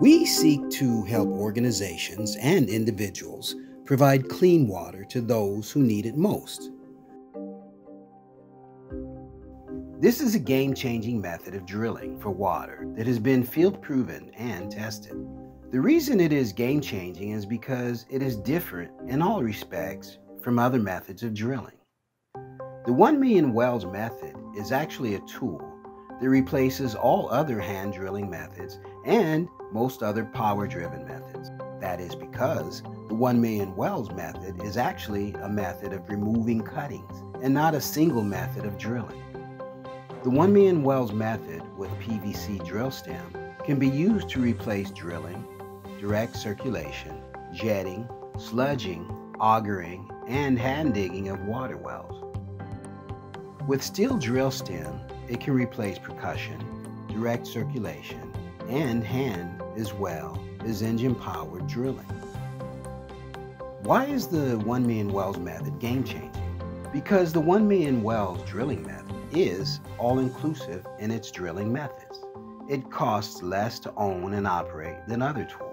We seek to help organizations and individuals provide clean water to those who need it most. This is a game changing method of drilling for water that has been field proven and tested. The reason it is game changing is because it is different in all respects from other methods of drilling. The 1 million wells method is actually a tool that replaces all other hand drilling methods and most other power driven methods. That is because the 1 million wells method is actually a method of removing cuttings and not a single method of drilling. The 1 million wells method with PVC drill stem can be used to replace drilling, direct circulation, jetting, sludging, augering, and hand digging of water wells. With steel drill stem, it can replace percussion, direct circulation, and hand as well as engine powered drilling. Why is the 1 million wells method game changing? Because the 1 million wells drilling method is all inclusive in its drilling methods. It costs less to own and operate than other tools.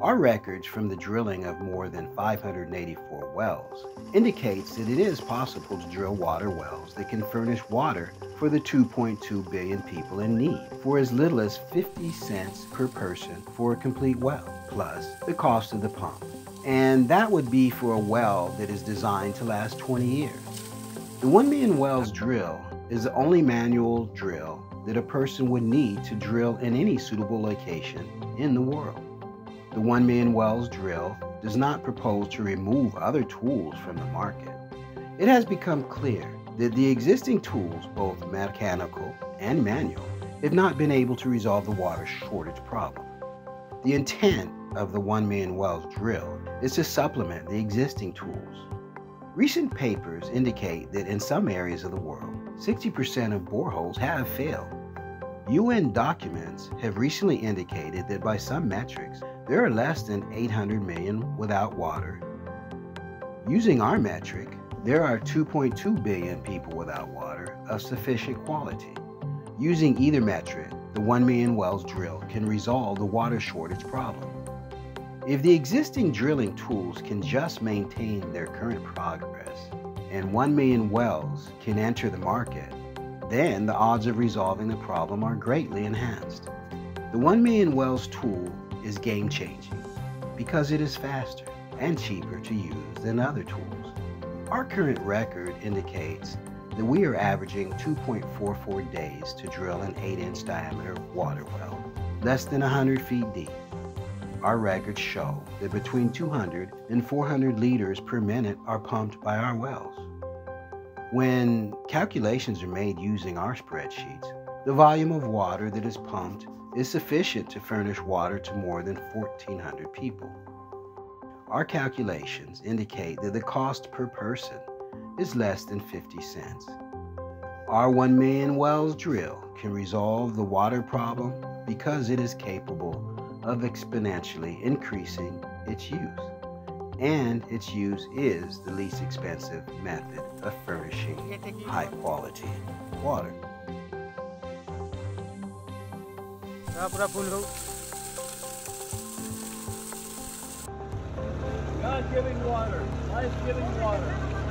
Our records from the drilling of more than 584 wells indicates that it is possible to drill water wells that can furnish water for the 2.2 billion people in need for as little as 50 cents per person for a complete well, plus the cost of the pump. And that would be for a well that is designed to last 20 years. The 1 million wells drill is the only manual drill that a person would need to drill in any suitable location in the world. The one million wells drill does not propose to remove other tools from the market. It has become clear that the existing tools, both mechanical and manual, have not been able to resolve the water shortage problem. The intent of the one million wells drill is to supplement the existing tools. Recent papers indicate that in some areas of the world, 60% of boreholes have failed. UN documents have recently indicated that by some metrics, there are less than 800 million without water. Using our metric, there are 2.2 billion people without water of sufficient quality. Using either metric, the 1 million wells drill can resolve the water shortage problem. If the existing drilling tools can just maintain their current progress and 1 million wells can enter the market, then the odds of resolving the problem are greatly enhanced. The 1 million wells tool is game changing because it is faster and cheaper to use than other tools. Our current record indicates that we are averaging 2.44 days to drill an 8 inch diameter water well, less than 100 feet deep. Our records show that between 200 and 400 liters per minute are pumped by our wells. When calculations are made using our spreadsheets, the volume of water that is pumped is sufficient to furnish water to more than 1,400 people. Our calculations indicate that the cost per person is less than 50 cents. Our 1 million wells drill can resolve the water problem because it is capable of exponentially increasing its use. And its use is the least expensive method of furnishing high quality water. पूरा full हो God-giving water, life-giving water.